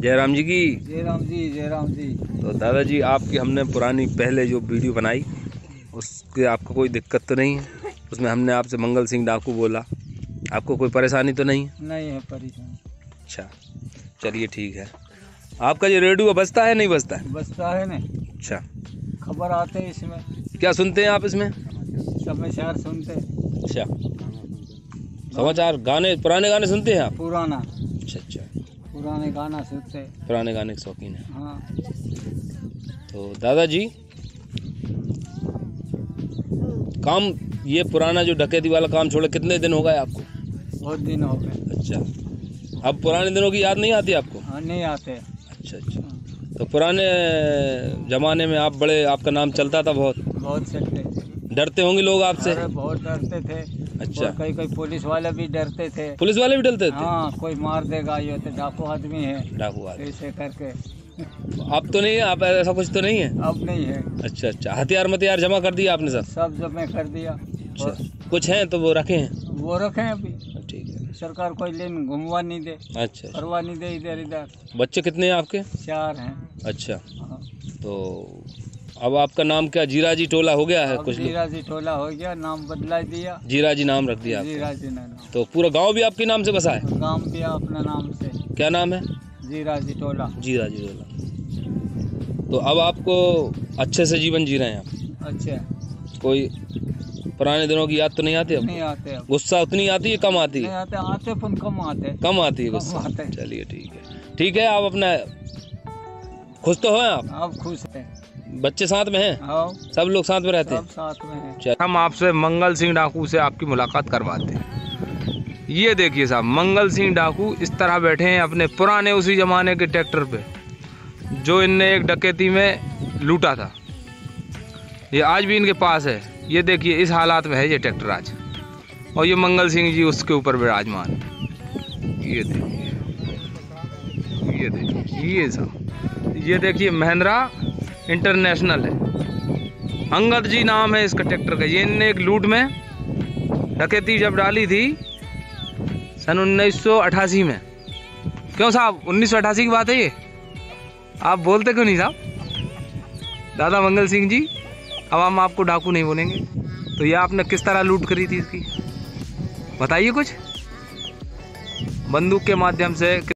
जयराम जी की। जय राम जी जय राम जी। तो दादाजी आपकी हमने पुरानी पहले जो वीडियो बनाई उसके आपको कोई दिक्कत तो नहीं है? उसमें हमने आपसे मंगल सिंह डाकू बोला। आपको कोई परेशानी तो नहीं है? नहीं है परेशान। अच्छा चलिए ठीक है। आपका ये रेडियो बजता है नहीं बजता है? बसता है ना। अच्छा। खबर आते हैं इसमें। क्या सुनते हैं आप इसमें? समाचार सुनते हैं। अच्छा। समाचार गाने पुराने गाने सुनते हैं आप? पुराना। अच्छा अच्छा। पुराने गाना सुनते पुराने गाने के शौकीन हैं। हाँ। तो दादाजी काम ये पुराना जो डकैती वाला काम छोड़े कितने दिन हो गए आपको? बहुत दिन हो गए। अच्छा। अब पुराने दिनों की याद नहीं आती आपको? हाँ नहीं आते। अच्छा अच्छा। तो पुराने जमाने में आप बड़े आपका नाम चलता था बहुत? बहुत चलते। डरते होंगे लोग आपसे? अरे बहुत डरते थे। अच्छा। कई कई पुलिस वाले भी डरते थे। पुलिस वाले भी डरते थे? हाँ कोई मार देगा ये तो डाकू आदमी है। डाकू वाले ऐसे करके। अब तो नहीं है? आप ऐसा कुछ तो नहीं है? अब नहीं है। अच्छा अच्छा। हथियार मतियार जमा कर दिया आपने सब? सब जमा कर दिया। अच्छा। कुछ है तो वो रखे हैं? वो रखे हैं अभी। ठीक है। सरकार कोई लेन घुमवा नहीं दे। अच्छा अच्छा। करवा नहीं दे इधर इधर बच्चे कितने हैं आपके? चार हैं। अच्छा। हाँ। तो अब आपका नाम क्या? जीराजी टोला हो गया है कुछ जीरा जी टोला हो गया नाम बदला दिया। जीराजी नाम रख दिया जीरा जी नाम। तो पूरा गाँव भी आपके नाम से बसा है? गाँव भी अपना नाम से। क्या नाम है? जीरा जी टोला। जीराजी टोला। तो अब आपको अच्छे से जीवन जी रहे हैं आप? अच्छा। कोई पुराने दिनों की याद तो नहीं आती अब? नहीं आते अब। गुस्सा उतनी आती है कम आती है? आते आते कम आते। कम आती है गुस्सा। चलिए ठीक है। ठीक है आप अपना खुश तो हो आप खुश है। बच्चे साथ में हैं? सब लोग साथ में रहते हैं? साथ में है। हम आपसे मंगल सिंह डाकू से आपकी मुलाकात करवाते हैं। ये देखिए साहब मंगल सिंह डाकू इस तरह बैठे हैं अपने पुराने उसी जमाने के ट्रैक्टर पे जो इनने एक डकैती में लूटा था। ये आज भी इनके पास है। ये देखिए इस हालात में है ये ट्रैक्टर आज। और ये मंगल सिंह जी उसके ऊपर विराजमान। ये देखिए। ये देखिए। ये साहब। ये देखिए महिंद्रा इंटरनेशनल है। अंगद जी नाम है इसका ट्रैक्टर का। ये इनने एक लूट में डकैती जब डाली थी सन 1988 में। क्यों साहब? 1988 की बात है ये? आप बोलते क्यों नहीं साहब? दादा मंगल सिंह जी, अब हम आपको डाकू नहीं बोलेंगे। तो ये आपने किस तरह लूट करी थी इसकी? बताइए कुछ। बंदूक के माध्यम से